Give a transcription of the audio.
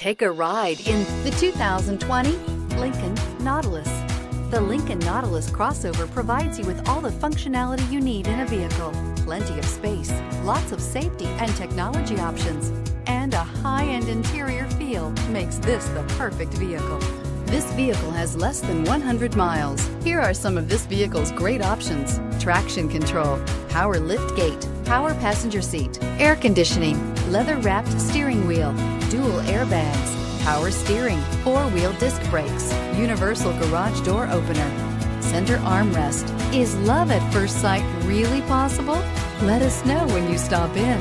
Take a ride in the 2020 Lincoln Nautilus. The Lincoln Nautilus crossover provides you with all the functionality you need in a vehicle. Plenty of space, lots of safety and technology options, and a high-end interior feel makes this the perfect vehicle. This vehicle has less than 100 miles. Here are some of this vehicle's great options. Traction control, power lift gate, power passenger seat, air conditioning, leather wrapped steering wheel, dual airbags, power steering, four-wheel disc brakes, universal garage door opener, center armrest. Is love at first sight really possible? Let us know when you stop in.